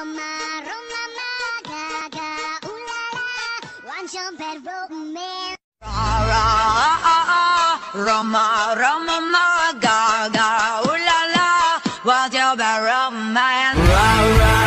Roma, Roma, Gaga, ooh la la, one jump bed romance. Ra ra ah ah ah, Roma, Roma, Gaga, ooh la la, one jump bed romance. Ra ra.